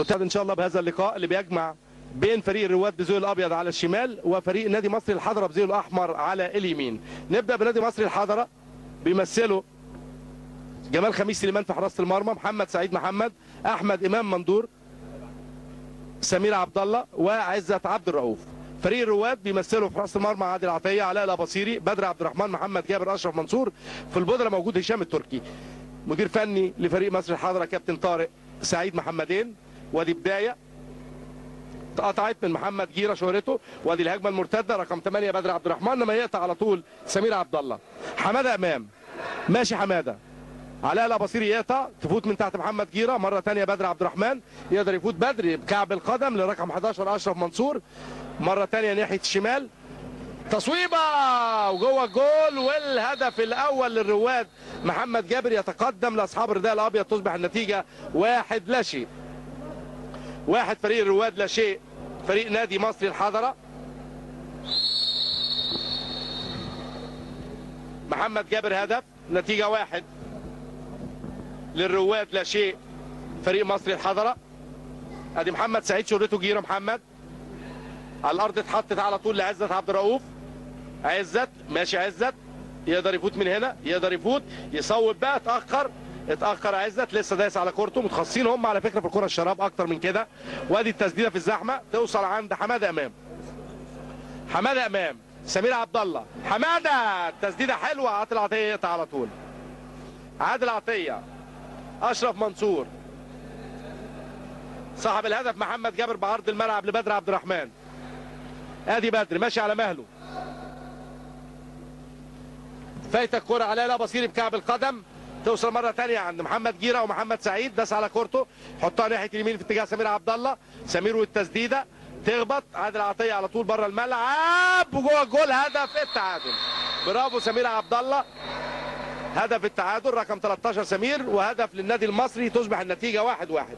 نتابع إن شاء الله بهذا اللقاء اللي بيجمع بين فريق الرواد بزيو الأبيض على الشمال وفريق نادي مصر الحضرة بزيو الأحمر على اليمين. نبدأ بنادي مصر الحضرة بيمثله جمال خميس سليمان في حراسة المرمى محمد سعيد محمد أحمد إمام مندور سمير عبد الله وعزت عبد الرؤوف. فريق الرواد بيمثله في حراسة المرمى عادل عطية علاء الأباصيري بدر عبد الرحمن محمد جابر أشرف منصور. في البودرة موجود هشام التركي. مدير فني لفريق مصر الحضرة كابتن طارق سعيد محمدين. ودي بداية. اتقطعت من محمد جيرة شهرته وادي الهجمة المرتدة رقم 8 بدر عبد الرحمن لما يقطع على طول سمير عبد الله. حمادة إمام. ماشي حمادة. علاء الاباصيري يقطع تفوت من تحت محمد جيرة مرة ثانية بدر عبد الرحمن. يقدر يفوت بدري بكعب القدم لرقم 11 أشرف منصور. مرة ثانية ناحية الشمال. تصويبة وجوه الجول والهدف الأول للرواد محمد جابر يتقدم لأصحاب الرداء الأبيض تصبح النتيجة واحد لا شيء واحد فريق الرواد لا شيء. فريق نادي مصري الحضرة. محمد جابر هدف نتيجة واحد. للرواد لا شيء. فريق مصري الحضرة. أدي محمد سعيد شرته جيرة محمد. على الأرض اتحطت على طول لعزت عبد الرؤوف. عزت ماشي عزت. يقدر يفوت من هنا يقدر يفوت. يصوب بقى اتاخر اتأخر عزت لسه دايس على كورته متخصصين هم على فكرة في الكرة الشراب أكتر من كده. وأدي التسديدة في الزحمة توصل عند حمادة إمام. حمادة إمام سمير عبد الله. حمادة التسديدة حلوة. عادل عطيه يقطع على طول. عادل عطيه أشرف منصور. صاحب الهدف محمد جابر بعرض الملعب لبدر عبد الرحمن. آدي بدر ماشي على مهله. فايته الكره على لا بصيري بكعب القدم. توصل مرة ثانية عند محمد جيرة ومحمد سعيد. داس على كورته حطها ناحية اليمين في اتجاه سمير عبد الله. سمير والتسديدة تخبط عادل عطيه على طول بره الملعب. وجوه الجول هدف التعادل. برافو سمير عبد الله. هدف التعادل رقم 13 سمير. وهدف للنادي المصري تصبح النتيجة واحد واحد.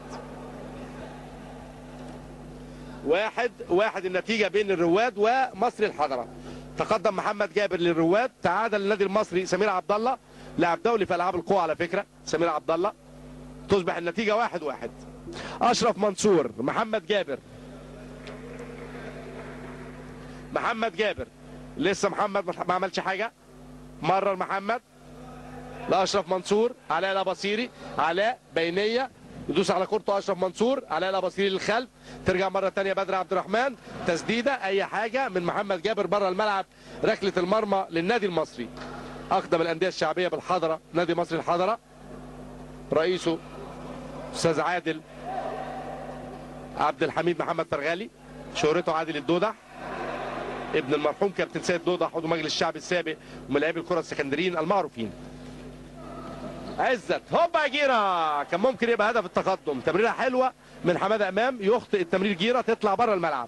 واحد واحد النتيجة بين الرواد ومصري الحضرة. تقدم محمد جابر للرواد. تعادل النادي المصري سمير عبد الله. لاعب دولي في ألعاب القوى على فكرة سمير عبد الله تصبح النتيجة واحد واحد. أشرف منصور محمد جابر. محمد جابر. لسه محمد ما عملش حاجة. مرر محمد. لأشرف منصور علاء الأباصيري علاء بينية. يدوس على كورته أشرف منصور علاء الأباصيري للخلف. ترجع مرة ثانية بدر عبد الرحمن. تسديدة أي حاجة من محمد جابر بره الملعب. ركلة المرمى للنادي المصري. أقدم الأندية الشعبية بالحضرة نادي مصر الحضرة. رئيسه أستاذ عادل عبد الحميد محمد فرغالي شهرته عادل الدودح ابن المرحوم كابتن سيد دودح عضو مجلس الشعب السابق ومن لاعبي الكرة السكندريين المعروفين. عزت. هوبا جيرة. كان ممكن يبقى هدف التقدم. تمريرة حلوة من حمادة أمام. يخطئ التمرير جيرة. تطلع بره الملعب.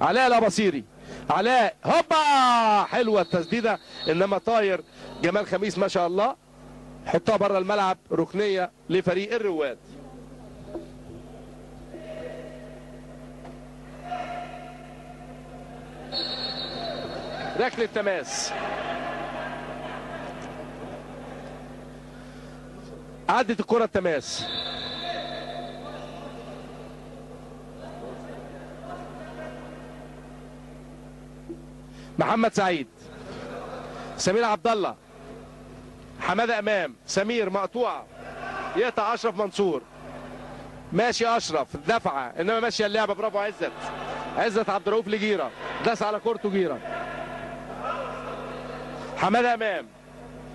علاء الأباصيري. علاء هوبا! حلوة التسديدة. إنما طاير جمال خميس ما شاء الله. حطها بره الملعب. ركنية لفريق الرواد. ركلة تماس. عدت الكرة التماس. محمد سعيد. سمير عبد الله حمادة إمام. سمير مقطوعة. يقطع أشرف منصور. ماشي أشرف. دفعة. إنما ماشية اللعبة. برافو عزت. عزت عبد الرؤوف لجيرة. داس على كورته جيرة. حمادة إمام.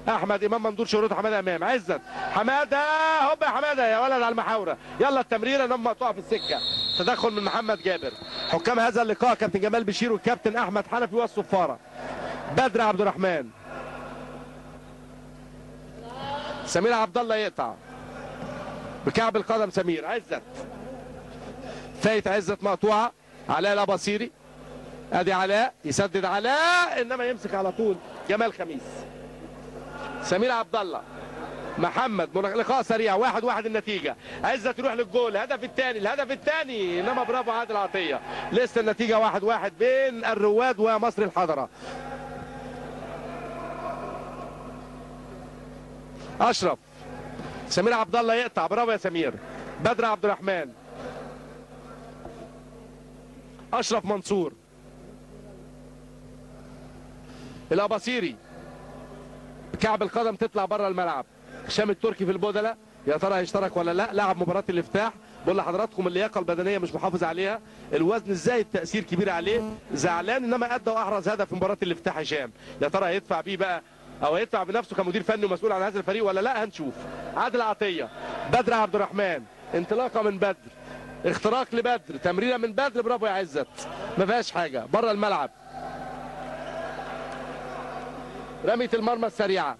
أحمد إمام مندور شهرته حمادة إمام. عزت. حمادة. هوبا يا حمادة. يا ولد على المحاورة. يلا التمريره انما مقطوعه في السكة. تدخل من محمد جابر. حكام هذا اللقاء كابتن جمال بشير والكابتن أحمد حنفي والصفارة. بدر عبد الرحمن. سمير عبد الله يقطع. بكعب القدم سمير. عزت. فايت عزت مقطوعة. علاء الأباصيري. أدي علاء. يسدد علاء. إنما يمسك على طول جمال خميس. سمير عبد الله محمد لقاء سريع واحد واحد النتيجة. عزة تروح للجول الهدف الثاني الهدف الثاني. إنما برافو عادل عطية. لسه النتيجة واحد واحد بين الرواد ومصر الحضرة. أشرف سمير عبد الله يقطع. برافو يا سمير. بدر عبد الرحمن. أشرف منصور. الأباصيري. كعب القدم تطلع بره الملعب. هشام التركي في البودلة يا ترى هيشترك ولا لا؟ لعب مباراة الافتتاح. بقول لحضراتكم اللياقة البدنية مش محافظ عليها. الوزن إزاي التأثير كبير عليه. زعلان إنما أدى وأحرز هدف في مباراة الافتتاح هشام. يا ترى هيدفع بيه بقى أو هيدفع بنفسه كمدير فني ومسؤول عن هذا الفريق ولا لا؟ هنشوف. عادل عطية. بدر عبد الرحمن. انطلاقة من بدر. اختراق لبدر. تمريرة من بدر. برافو يا عزت. ما فيهاش حاجة. بره الملعب. رمية المرمى السريعة.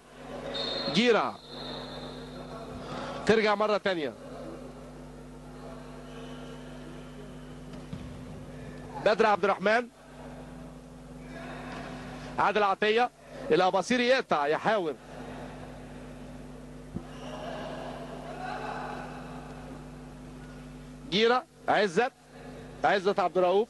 جيرة. ترجع مرة تانية. بدر عبد الرحمن. عادل عطية. الأباصيري يقطع يحاول. جيرة عزت. عزت عبد الرؤوف.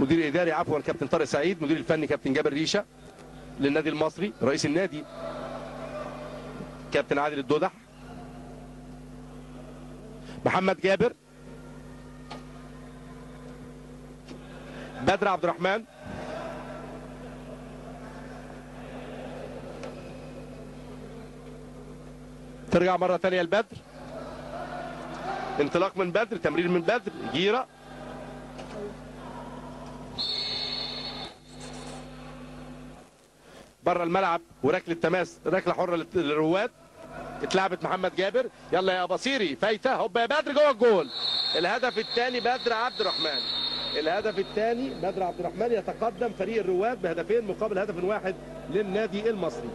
مدير الاداري عفوا كابتن طارق سعيد مدير الفني كابتن جابر ريشة للنادي المصري رئيس النادي كابتن عادل الدودح محمد جابر بدر عبد الرحمن ترجع مرة تانية لبدر. انطلاق من بدر تمرير من بدر جيرة. بره الملعب وركلة تماس ركلة حرة للت- للرواد. اتلعبت محمد جابر. يلا يا بصيري فايتة. هوبا يا بدر جوه الجول. الهدف الثاني بدر عبد الرحمن. الهدف الثاني بدر عبد الرحمن يتقدم فريق الرواد بهدفين مقابل هدف واحد للنادي المصري.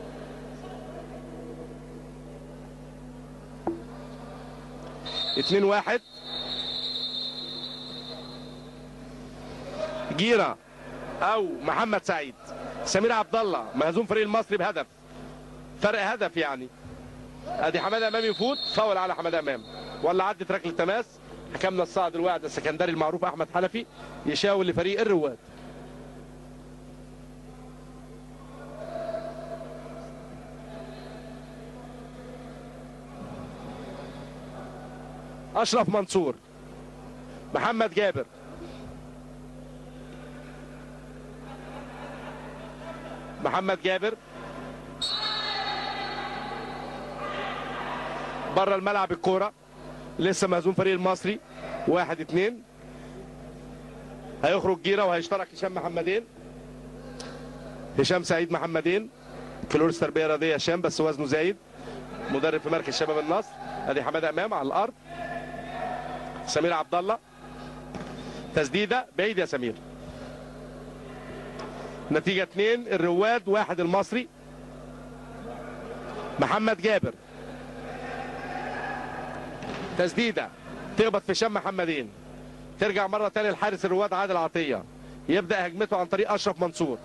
اتنين واحد. جيرة أو محمد سعيد. سمير عبد الله مهزوم فريق المصري بهدف. فرق هدف يعني. أدي حمادة امام يفوت فاول على حمادة أمام. ولا عدت ركلة تماس. حكمنا الصاعد الواعد السكندري المعروف أحمد حنفي يشاور لفريق الرواد. أشرف منصور محمد جابر. محمد جابر. بره الملعب الكورة لسه مهزوم فريق المصري واحد اتنين. هيخرج جيرة وهيشترك هشام محمدين. هشام سعيد محمدين. كلوريس تربية رياضية هشام بس وزنه زايد. مدرب في مركز شباب النصر أدي حمادة إمام على الأرض. سمير عبد الله. تسديدة بعيد يا سمير. نتيجة اثنين الرواد واحد المصري. محمد جابر. تسديدة تخبط في شم محمدين. ترجع مرة تانية لحارس الرواد عادل عطية. يبدأ هجمته عن طريق أشرف منصور.